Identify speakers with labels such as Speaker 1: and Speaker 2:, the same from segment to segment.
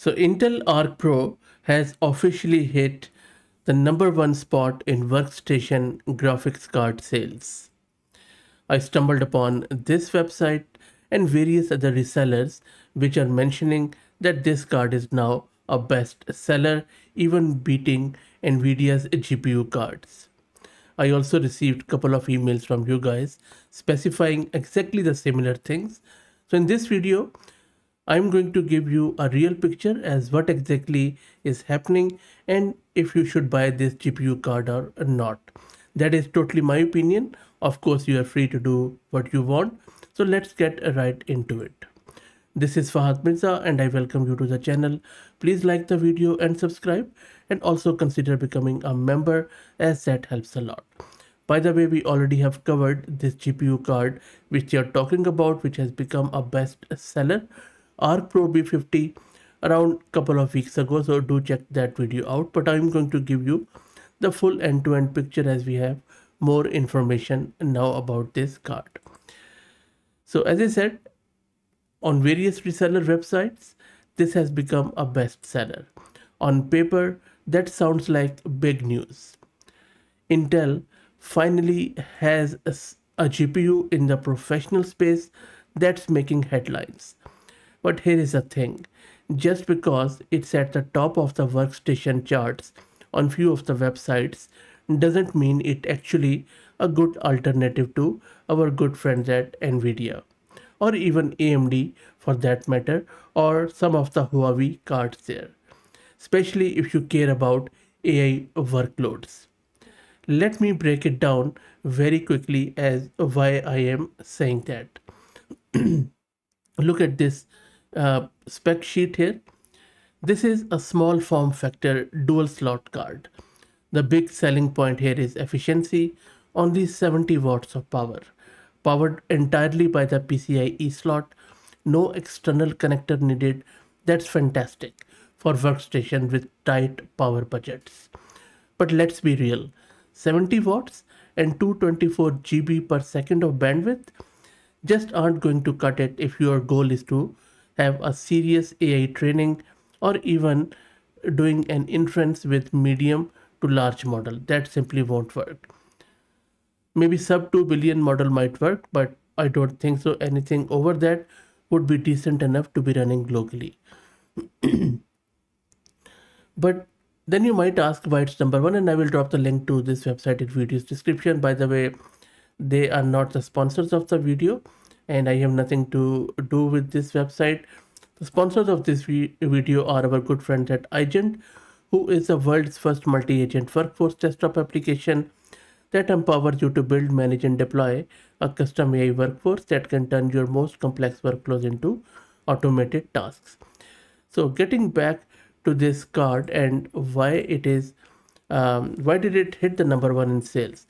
Speaker 1: So Intel Arc Pro has officially hit the number one spot in workstation graphics card sales. I stumbled upon this website and various other resellers which are mentioning that this card is now a best seller, even beating Nvidia's GPU cards. I also received a couple of emails from you guys specifying exactly the similar things. So in this video, I'm going to give you a real picture as what exactly is happening and if you should buy this GPU card or not. That is totally my opinion. Of course, you are free to do what you want. So let's get right into it. This is Fahd Mirza and I welcome you to the channel. Please like the video and subscribe and also consider becoming a member as that helps a lot. By the way, we already have covered this GPU card which you're talking about which has become a best seller Arc Pro B50 around couple of weeks ago so do check that video out but I'm going to give you the full end-to-end -end picture as we have more information now about this card. So as I said on various reseller websites this has become a bestseller. On paper that sounds like big news. Intel finally has a, a GPU in the professional space that's making headlines. But here is the thing, just because it's at the top of the workstation charts on few of the websites doesn't mean it actually a good alternative to our good friends at Nvidia or even AMD for that matter or some of the Huawei cards there, especially if you care about AI workloads. Let me break it down very quickly as why I am saying that. Look at this uh, spec sheet here. This is a small form factor dual slot card. The big selling point here is efficiency, only 70 watts of power, powered entirely by the PCIe slot, no external connector needed. That's fantastic for workstation with tight power budgets. But let's be real, 70 watts and 224 GB per second of bandwidth just aren't going to cut it if your goal is to have a serious AI training or even doing an inference with medium to large model. That simply won't work. Maybe sub 2 billion model might work, but I don't think so. Anything over that would be decent enough to be running locally. but then you might ask why it's number one and I will drop the link to this website in video's description. By the way, they are not the sponsors of the video and I have nothing to do with this website. The sponsors of this video are our good friends at Eigent, who is the world's first multi-agent workforce desktop application that empowers you to build, manage, and deploy a custom AI workforce that can turn your most complex workflows into automated tasks. So getting back to this card and why it is, um, why did it hit the number one in sales?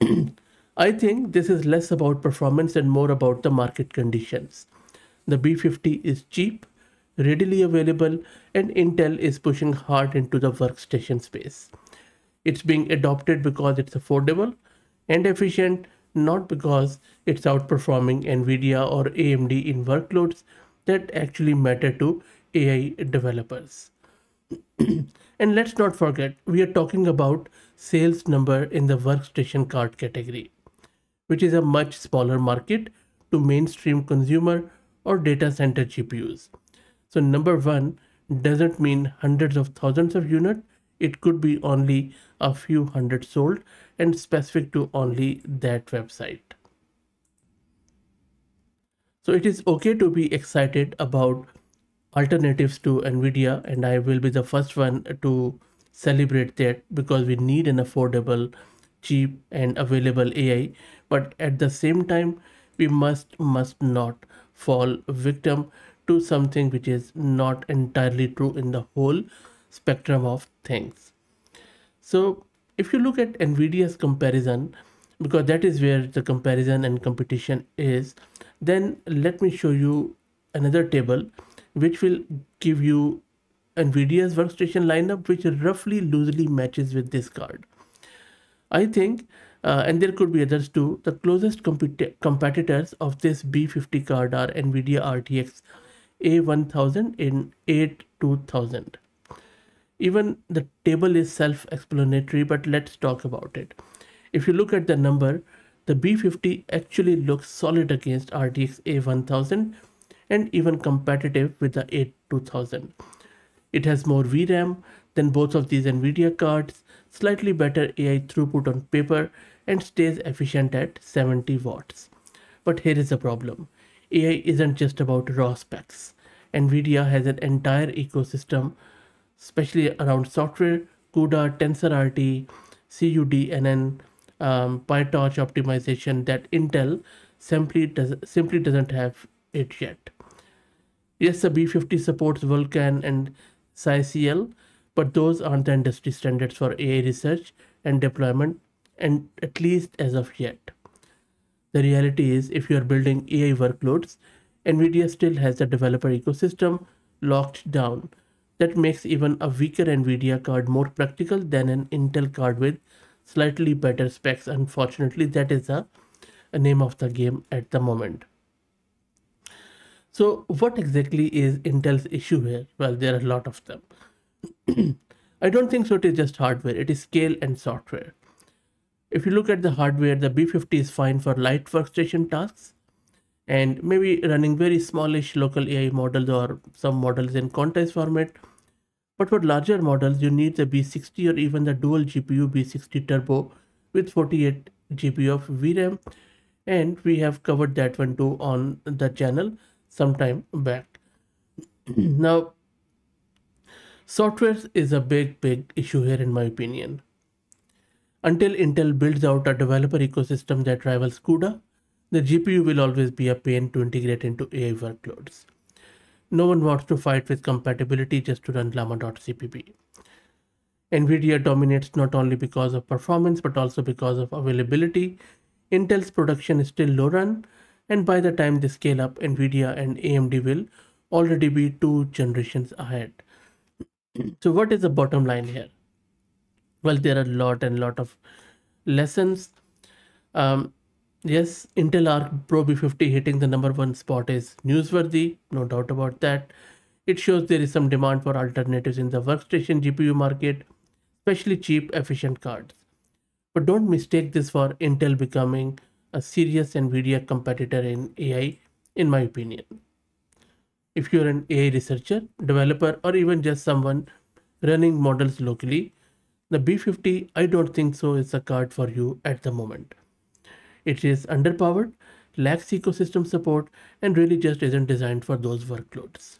Speaker 1: I think this is less about performance and more about the market conditions. The B50 is cheap, readily available, and Intel is pushing hard into the workstation space. It's being adopted because it's affordable and efficient, not because it's outperforming NVIDIA or AMD in workloads that actually matter to AI developers. and let's not forget, we are talking about sales number in the workstation card category which is a much smaller market to mainstream consumer or data center GPUs. So number one doesn't mean hundreds of thousands of units. It could be only a few hundred sold and specific to only that website. So it is okay to be excited about alternatives to NVIDIA and I will be the first one to celebrate that because we need an affordable cheap and available AI but at the same time we must must not fall victim to something which is not entirely true in the whole spectrum of things. So if you look at nvidia's comparison because that is where the comparison and competition is then let me show you another table which will give you nvidia's workstation lineup which roughly loosely matches with this card I think, uh, and there could be others too, the closest competitors of this B50 card are NVIDIA RTX A1000 in A2000. Even the table is self-explanatory, but let's talk about it. If you look at the number, the B50 actually looks solid against RTX A1000 and even competitive with the A2000. It has more VRAM than both of these NVIDIA cards, slightly better AI throughput on paper, and stays efficient at 70 watts. But here is the problem. AI isn't just about raw specs. NVIDIA has an entire ecosystem, especially around software, CUDA, TensorRT, CUDNN, um, PyTorch optimization that Intel simply does simply doesn't have it yet. Yes, the B50 supports Vulkan and SYCL, but those aren't the industry standards for AI research and deployment, and at least as of yet. The reality is, if you are building AI workloads, NVIDIA still has the developer ecosystem locked down. That makes even a weaker NVIDIA card more practical than an Intel card with slightly better specs. Unfortunately, that is a name of the game at the moment. So what exactly is Intel's issue here? Well, there are a lot of them. I don't think so it is just hardware, it is scale and software. If you look at the hardware, the B50 is fine for light workstation tasks and maybe running very smallish local AI models or some models in context format. But for larger models, you need the B60 or even the dual GPU B60 Turbo with 48 GB of VRAM. And we have covered that one too on the channel sometime back. now, software is a big, big issue here in my opinion. Until Intel builds out a developer ecosystem that rivals CUDA, the GPU will always be a pain to integrate into AI workloads. No one wants to fight with compatibility just to run llama.cpp. NVIDIA dominates not only because of performance but also because of availability. Intel's production is still low run and by the time they scale up, NVIDIA and AMD will already be two generations ahead. So what is the bottom line here? Well, there are a lot and lot of lessons. Um, yes, Intel Arc Pro B50 hitting the number one spot is newsworthy, no doubt about that. It shows there is some demand for alternatives in the workstation GPU market, especially cheap, efficient cards. But don't mistake this for Intel becoming a serious NVIDIA competitor in AI, in my opinion. If you're an AI researcher, developer, or even just someone running models locally, the B50, I don't think so is a card for you at the moment. It is underpowered, lacks ecosystem support, and really just isn't designed for those workloads.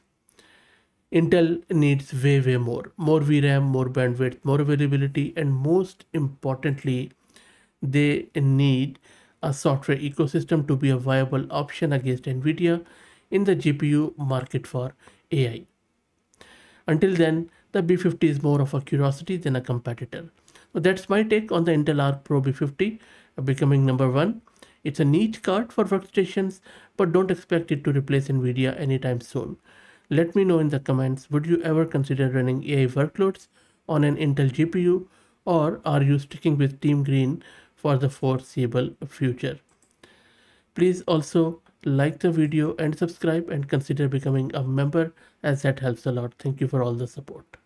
Speaker 1: Intel needs way, way more. More VRAM, more bandwidth, more availability, and most importantly, they need a software ecosystem to be a viable option against NVIDIA in the GPU market for AI. Until then, the B50 is more of a curiosity than a competitor. So that's my take on the Intel Arc Pro B50 becoming number one. It's a niche card for workstations, but don't expect it to replace NVIDIA anytime soon. Let me know in the comments, would you ever consider running AI workloads on an Intel GPU or are you sticking with Team Green for the foreseeable future. Please also like the video and subscribe and consider becoming a member as that helps a lot. Thank you for all the support.